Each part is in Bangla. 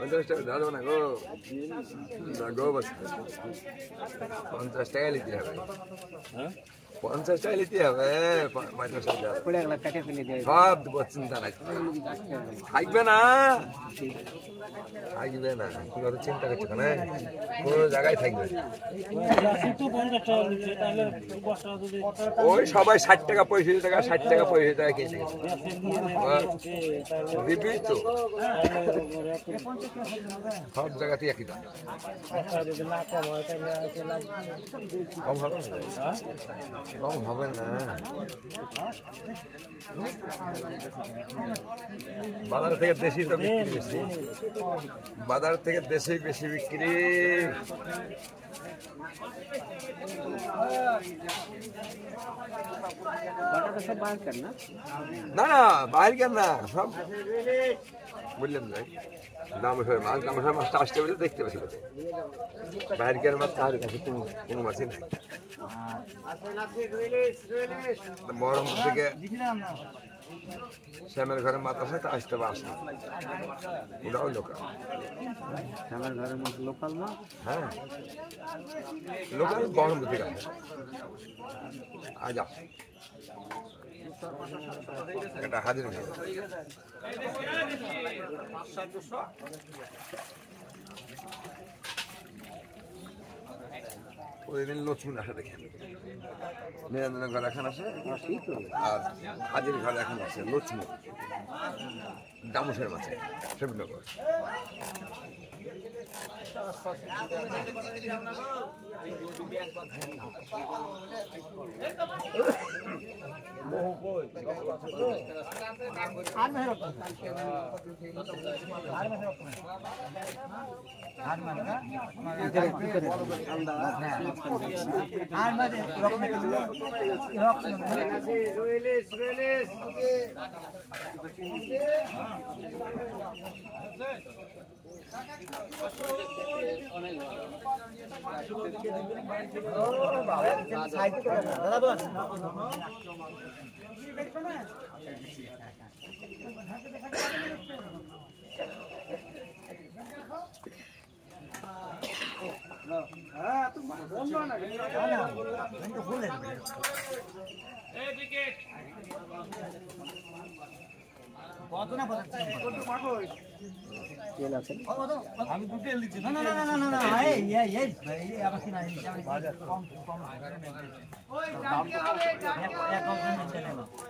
পঞ্চাশ টাকা দাঁড়ো না গো। না গো বাস। পঞ্চাশ টাকা নিতে হবে। পঞ্চাশ নিতে হবে পঞ্চাশ সব চিন্তা নাই থাকবে না? থাকবে না। তুমি অত চিন্তা করছ কেন কোনো জায়গায় থাকবে ওই সবাই ষাট টাকা পঁয়ষট্টি টাকা ষাট টাকা পঁয়ষট্টি টাকা কেজি। দিবি তো। সব জায়গাতেই একই দাম। কম হবে কম হবে না বাজার থেকে দেশি তো বিক্রি বেশি বাজার থেকে দেশি বেশি বিক্রি বাটাটা সব বার কর না? না বাইর বাইরে কেন না? সব বললেন ভাই দামেশ্বর মাছ দামেশ্বর মাছটা আসতে বলে দেখতে পেছিল বাইর কেন মাছ কার কাছে কোনো কোনো মাছই নাই। মরম থেকে শ্যামের ঘরে তা আসতে না। ওটাও লোকাল। আমার ঘরের মতো লোকাল না? হ্যাঁ। লোকাল বরং থেকে আজ আসে এটা হাজির গেছে। প্রতিদিন লক্ষ্মণ আসে দেখে নিরঞ্জনের ঘরে এখন আসে, আর ঘরে এখন আছে লক্ষ্মণ ডামুসের মাছে সেগুলো করে তেল আছে কেন টাকা দেবো পঁচিশ টাকা চিংড়ি পঁচিশ টাকা দিয়ে তাহলে কুমড়ো নেব বেগুন নেব নাকি কুমড়ো ওই দুইশো মাঝে আমি এক কেজি দেয়।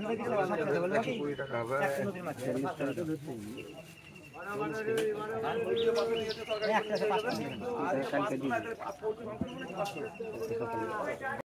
দেখি সবাই মাছ ধরতে বলল কি? কুড়ি টাকা হবে একটা নদীর মাঝে একটা আছে পাঁচটা